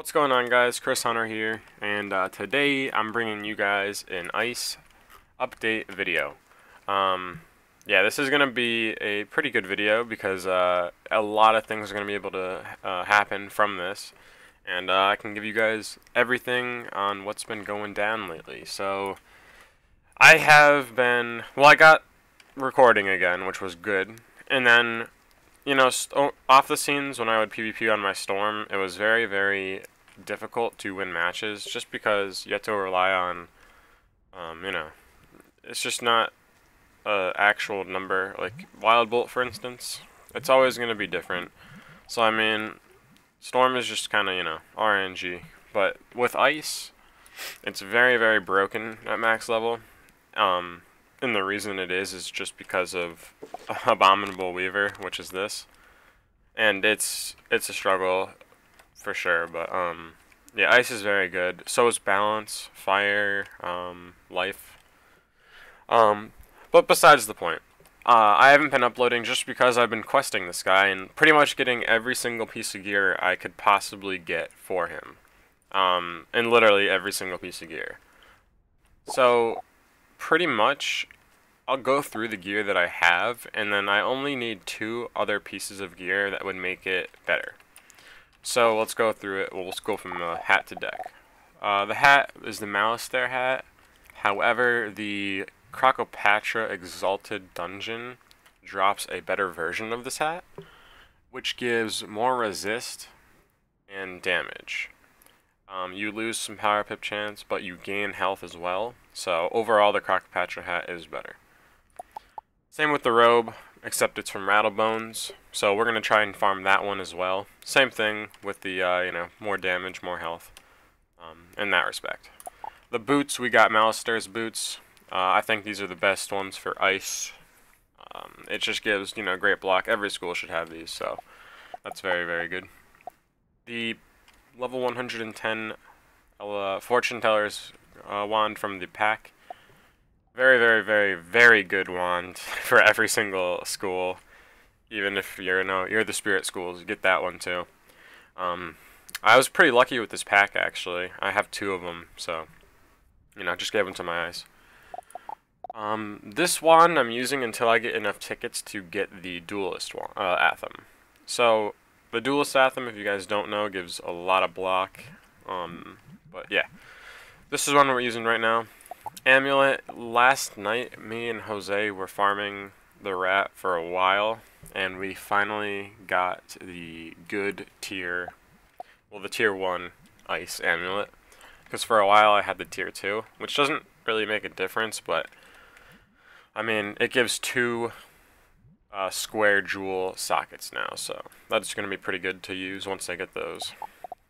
What's going on guys, Chris Hunter here, and uh, today I'm bringing you guys an ICE update video. Um, yeah, this is going to be a pretty good video because uh, a lot of things are going to be able to uh, happen from this, and uh, I can give you guys everything on what's been going down lately. So, I have been, well I got recording again, which was good, and then you know, off the scenes when I would PvP on my Storm, it was very, very difficult to win matches just because you have to rely on, um, you know, it's just not a actual number. Like Wild Bolt, for instance, it's always going to be different. So, I mean, Storm is just kind of, you know, RNG. But with Ice, it's very, very broken at max level. Um, and the reason it is is just because of Abominable Weaver, which is this. And it's it's a struggle for sure, but um yeah, ice is very good. So is balance, fire, um, life. Um, but besides the point, uh, I haven't been uploading just because I've been questing this guy and pretty much getting every single piece of gear I could possibly get for him. Um, and literally every single piece of gear. So, pretty much, I'll go through the gear that I have, and then I only need two other pieces of gear that would make it better. So let's go through it. Well, let's go from uh, hat to deck. Uh, the hat is the Malistaire hat. However, the Krokopatra Exalted Dungeon drops a better version of this hat, which gives more resist and damage. Um, you lose some power pip chance, but you gain health as well. So overall, the Krokopatra hat is better. Same with the robe, except it's from Rattlebones. So we're going to try and farm that one as well. Same thing with the, uh, you know, more damage, more health um, in that respect. The boots, we got Malistaire's boots. Uh, I think these are the best ones for ice. Um, it just gives, you know, great block. Every school should have these, so that's very, very good. The level 110 uh, Fortune Teller's uh, wand from the pack very, very, very, very good wand for every single school. Even if you're no, you're the spirit schools, you get that one too. Um, I was pretty lucky with this pack actually. I have two of them, so you know, just gave them to my eyes. Um, this wand I'm using until I get enough tickets to get the duelist wand, uh, Atham. So the duelist Atham, if you guys don't know, gives a lot of block. Um, but yeah, this is one we're using right now. Amulet, last night me and Jose were farming the rat for a while and we finally got the good tier, well the tier 1 ice amulet because for a while I had the tier 2 which doesn't really make a difference but I mean it gives two uh, square jewel sockets now so that's going to be pretty good to use once I get those.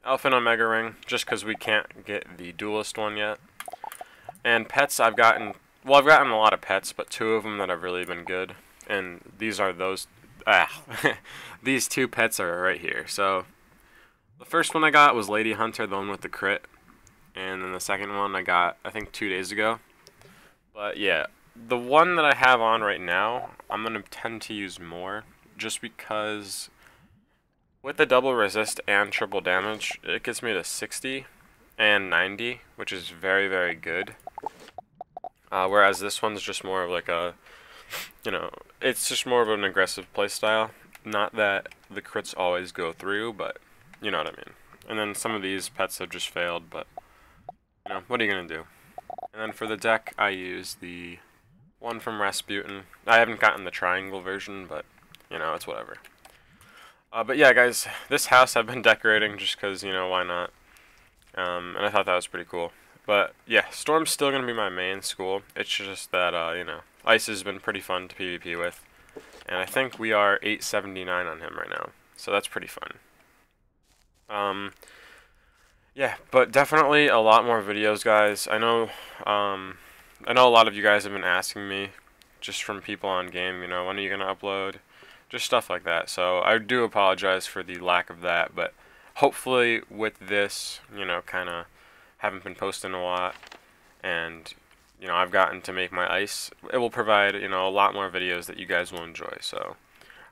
Elfin Omega Ring just because we can't get the duelist one yet and pets, I've gotten, well, I've gotten a lot of pets, but two of them that have really been good. And these are those, ah, these two pets are right here. So, the first one I got was Lady Hunter, the one with the crit. And then the second one I got, I think, two days ago. But yeah, the one that I have on right now, I'm going to tend to use more. Just because with the double resist and triple damage, it gets me to 60 and 90, which is very, very good. Uh, whereas this one's just more of like a, you know, it's just more of an aggressive playstyle. Not that the crits always go through, but you know what I mean. And then some of these pets have just failed, but, you know, what are you going to do? And then for the deck, I use the one from Rasputin. I haven't gotten the triangle version, but, you know, it's whatever. Uh, but yeah, guys, this house I've been decorating just because, you know, why not? Um, and I thought that was pretty cool. But yeah, Storm's still going to be my main school. It's just that, uh, you know, Ice has been pretty fun to PvP with. And I think we are 879 on him right now. So that's pretty fun. Um, yeah, but definitely a lot more videos, guys. I know, um, I know a lot of you guys have been asking me, just from people on game, you know, when are you going to upload? Just stuff like that. So I do apologize for the lack of that, but hopefully with this, you know, kind of haven't been posting a lot, and you know I've gotten to make my ice. It will provide you know a lot more videos that you guys will enjoy. So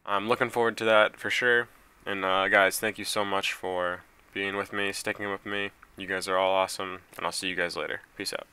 I'm looking forward to that for sure. And uh, guys, thank you so much for being with me, sticking with me. You guys are all awesome, and I'll see you guys later. Peace out.